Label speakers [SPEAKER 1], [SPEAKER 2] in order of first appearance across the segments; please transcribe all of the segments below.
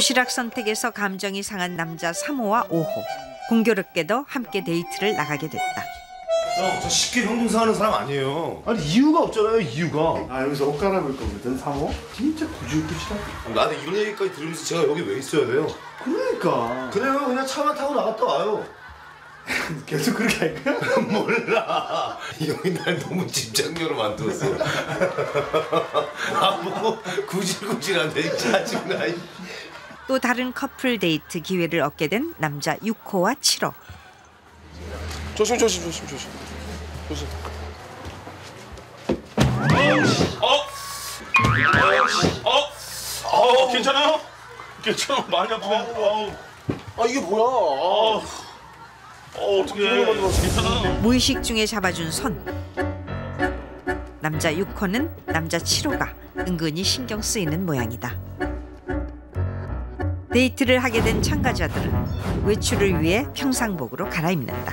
[SPEAKER 1] 도시락 선택에서 감정이 상한 남자 3호와 5호. 공교롭게도 함께 데이트를 나가게 됐다.
[SPEAKER 2] 형, 저 쉽게 형동생하는 사람 아니에요.
[SPEAKER 3] 아니 이유가 없잖아요 이유가
[SPEAKER 4] 아 여기서 옷 갈아입을 거거든 사모 진짜 구질구질하게
[SPEAKER 2] 나는 이런 얘기까지 들으면서 제가 여기 왜 있어야 돼요?
[SPEAKER 4] 그러니까
[SPEAKER 2] 그래요, 그냥 차만 타고 나갔다 와요.
[SPEAKER 4] 계속 그렇게 할까?
[SPEAKER 2] 몰라. 이 형이 날 너무 집착녀로 만들었어. 아, 뭐, 구질구질한데, 짜증나. 이.
[SPEAKER 1] 또 다른 커플 데이트 기회를 얻게 된 남자 6호와 7호.
[SPEAKER 5] 조심 조심 조심 조심 조심
[SPEAKER 3] 어 괜찮아요? 괜찮아 많이 아프네 아우
[SPEAKER 5] 아 이게 뭐야 아,
[SPEAKER 3] 어 어떻게 괜찮아
[SPEAKER 1] 무의식 중에 잡아준 손. 남자 6호는 남자 7호가 은근히 신경 쓰이는 모양이다. 데이트를 하게 된 참가자들은 외출을 위해 평상복으로 갈아입는다.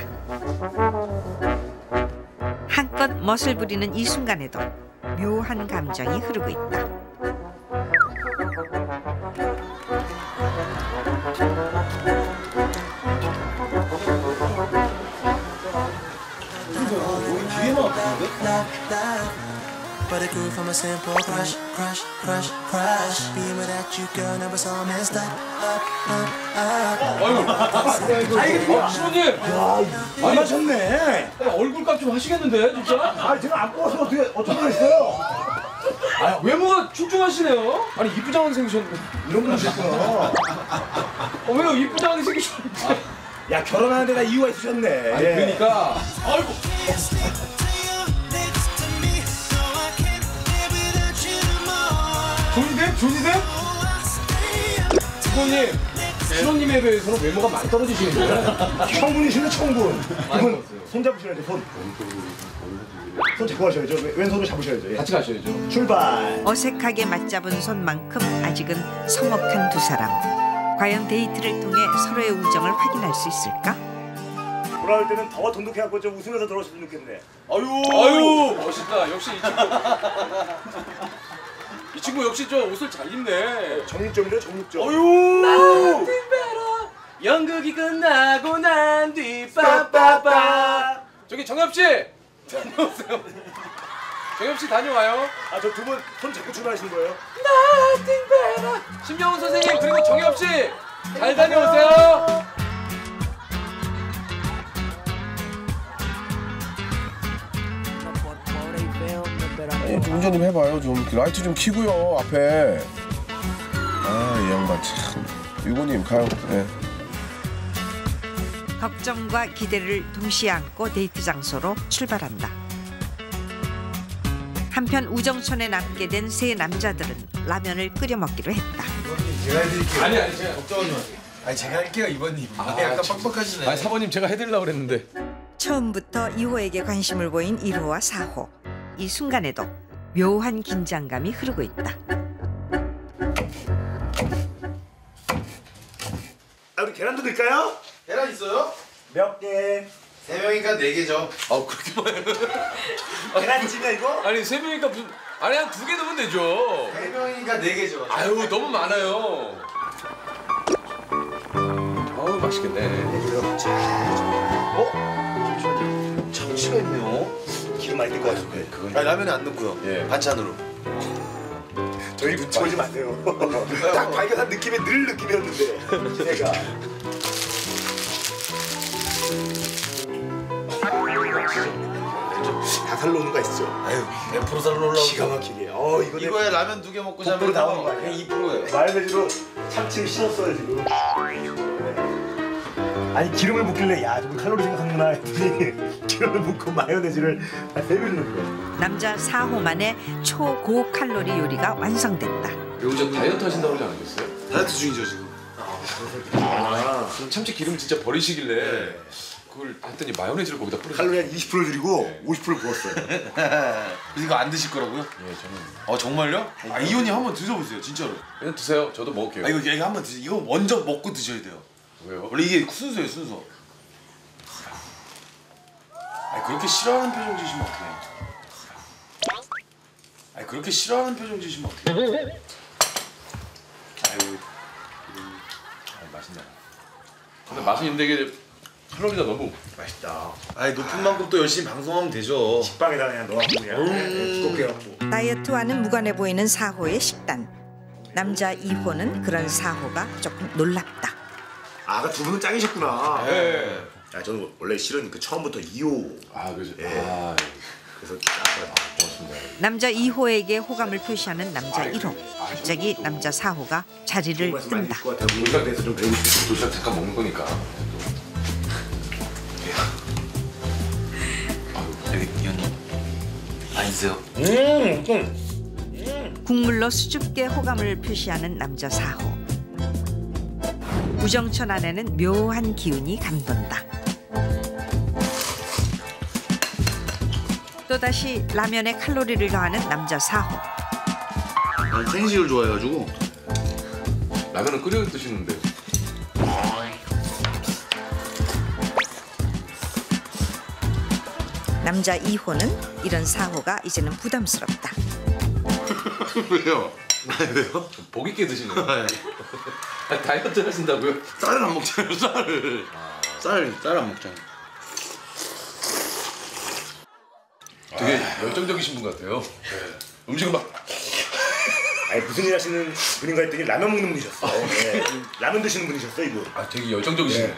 [SPEAKER 1] 한껏 멋을 부리는 이 순간에도 묘한 감정이 흐르고 있다.
[SPEAKER 6] But it grew from a simple crush, crush, crush, crush. Being without you, girl, never so messed up, up, up, up.
[SPEAKER 7] 신호님
[SPEAKER 3] 안 마셨네
[SPEAKER 7] 얼굴값 좀 하시겠는데 진짜?
[SPEAKER 3] 아 제가 안 뽑아서 어떻게 어쩌고 했어요
[SPEAKER 7] 아 외모가 출중하시네요. 아니 이쁘장하게 생기셨는데.
[SPEAKER 3] 이런 분이셨구나
[SPEAKER 7] 어, 왜요 이쁘장하게 생기셨는데?
[SPEAKER 3] 야 결혼하는 데가 이유가 있으셨네
[SPEAKER 7] 아니 그러니까 아이고
[SPEAKER 6] up
[SPEAKER 7] 부모님 신호님에 비해서는 외모가 많이 떨어지시는데.
[SPEAKER 3] 청분이시네 청분
[SPEAKER 7] 먹었어요.
[SPEAKER 3] 손 잡으셔야죠 손. 손 잡고 가셔야죠 왼- 왼손으로 잡으셔야죠 예.
[SPEAKER 7] 같이 가셔야죠.
[SPEAKER 3] 출발
[SPEAKER 1] 어색하게 맞잡은 손만큼 아직은 서먹한 두 사람. 과연 데이트를 통해 서로의 우정을 확인할 수 있을까?
[SPEAKER 3] 돌아올 때는 더 돈독해갖고 좀 웃으면서 돌아오셨으면 좋겠네
[SPEAKER 5] 아유
[SPEAKER 7] 아유 멋있다. 역시 이 친구. 이 친구 역시 저 옷을 잘 입네.
[SPEAKER 3] 정육점이래 정육점
[SPEAKER 7] 아유. 연극이 끝나고 난 뒤 빠빠빠. 저기 정엽 씨 다녀오세요. 정엽 씨 다녀와요.
[SPEAKER 3] 아 저 두 분 손 잡고 출발하신 거예요?
[SPEAKER 7] 신명훈 선생님 그리고 정엽 씨 잘 다녀오세요.
[SPEAKER 5] 아니, 좀 운전 좀 해봐요 좀 라이트 좀 켜고요 앞에 아이 양반 참 유고님 가요 예.
[SPEAKER 1] 걱정과 기대를 동시에 안고 데이트 장소로 출발한다. 한편 우정촌에 남게 된 세 남자들은 라면을 끓여 먹기로 했다.
[SPEAKER 7] 아니 아니 제가
[SPEAKER 8] 아니 제가 할게요 이번님. 아, 약간 빡빡하시네.
[SPEAKER 7] 아니 사모님 제가 해드리려고 그랬는데
[SPEAKER 1] 처음부터 2호에게 관심을 보인 1호와 4호. 이 순간에도 묘한 긴장감이 흐르고 있다.
[SPEAKER 3] 아 우리 계란도 넣을까요?
[SPEAKER 8] 계란 있어요?
[SPEAKER 3] 몇 개?
[SPEAKER 8] 세 명이니까 네 개죠.
[SPEAKER 7] 아 그렇게 많이
[SPEAKER 3] 계란찜이야 이거?
[SPEAKER 7] 아니 세 명이니까 무슨 아니 한 두 개 넣으면 되죠
[SPEAKER 8] 세 명이니까 네 개죠.
[SPEAKER 7] 아유 너무 많아요 아우 맛있겠네
[SPEAKER 2] 참치가 있네요.
[SPEAKER 3] 기름 많이 들것 같은데
[SPEAKER 2] 그건 아니, 라면에 안 넣고요.
[SPEAKER 7] 예.
[SPEAKER 2] 반찬으로.
[SPEAKER 3] 저희 눈치 보지 마세요 딱 발견한 느낌이 늘 느낌이었는데 제가 다 살로 오는 거 있죠?
[SPEAKER 2] 아유, 100% 살로 올라오고.
[SPEAKER 3] 기가 막히게 어 이거 내
[SPEAKER 8] 이거에 라면 두 개 먹고 자면
[SPEAKER 3] 나오는 거 아니야?
[SPEAKER 8] 2%예요.
[SPEAKER 3] 마요네즈로 참치를 씻었어요 지금 아니 기름을 붓길래 야 좀 칼로리 생각하는구나 했더니 기름을 붓고 마요네즈를 한 3배를 넣은 거야
[SPEAKER 1] 남자 4호만의 초고 칼로리 요리가 완성됐다.
[SPEAKER 7] 요즘 다이어트 하신다고 그러지 않으셨어요?
[SPEAKER 2] 다이어트 중이죠, 지금.
[SPEAKER 7] 그럼 참치 기름을 진짜 버리시길래 그걸 했더니 마요네즈를 거기다 뿌려
[SPEAKER 3] 칼로리 한 20% 줄이고
[SPEAKER 7] 네.
[SPEAKER 3] 50% 부었어요
[SPEAKER 8] 이거 안 드실 거라고요?
[SPEAKER 7] 예 저는
[SPEAKER 8] 어 정말요? 아 이혼이 한번 드셔보세요 진짜로.
[SPEAKER 7] 그냥 드세요 저도 먹을게요
[SPEAKER 8] 아 이거 이거 한번 드세요. 이거 먼저 먹고 드셔야 돼요.
[SPEAKER 7] 왜요?
[SPEAKER 8] 원래 이게 순서예요 순서. 아 그렇게 싫어하는 표정 지시면 어떡해? 아 그렇게 싫어하는 표정 지시면 어떡해? 아유
[SPEAKER 7] 아, 맛있네. 근데 맛은 있는데 이게 칼로리가 너무
[SPEAKER 3] 맛있다.
[SPEAKER 8] 아니 높은 만큼 또 열심히 방송하면 되죠.
[SPEAKER 3] 식빵에다 그냥 넣어갖고 그냥 네, 두껍게 해갖고.
[SPEAKER 1] 다이어트와는 무관해 보이는 사호의 식단. 남자 2호는 그런 사호가 조금 놀랍다.
[SPEAKER 3] 아, 그두 분은 짱이셨구나.
[SPEAKER 7] 예.
[SPEAKER 3] 아, 저는 원래 실은 그 처음부터 2호.
[SPEAKER 7] 아 그죠.
[SPEAKER 3] 예.
[SPEAKER 7] 아
[SPEAKER 3] 그래서
[SPEAKER 7] 고맙습니다.
[SPEAKER 1] 남자 2호에게 호감을 표시하는 남자 1호. 갑자기 남자 4호가 자리를 뜬다.
[SPEAKER 3] 문화에 대해서 좀 배우고 싶어요.
[SPEAKER 7] 도시락 잠깐 먹는 거니까.
[SPEAKER 1] 국물로 수줍게 호감을 표시하는 남자 4호. 우정천 안에는 묘한 기운이 감돈다. 또다시 라면에 칼로리를 더하는 남자 4호.
[SPEAKER 8] 난 생식을 좋아해가지고
[SPEAKER 7] 라면은 끓여 드시는데.
[SPEAKER 1] 남자 2호는 이런 사호가 이제는 부담스럽다.
[SPEAKER 8] 왜요? 아니 왜요?
[SPEAKER 7] 복 있게 드시는 거예요. 아, 다이어트 하신다고요?
[SPEAKER 8] 쌀을 안 먹잖아요 쌀을. 쌀쌀 안 먹잖아요.
[SPEAKER 7] 되게 열정적이신 분 같아요. 음식을 막
[SPEAKER 3] 아니 무슨 일 하시는 분인가 했더니 라면 먹는 분이셨어. 예. 라면 드시는 분이셨어 이분.
[SPEAKER 7] 아, 되게 열정적이시네.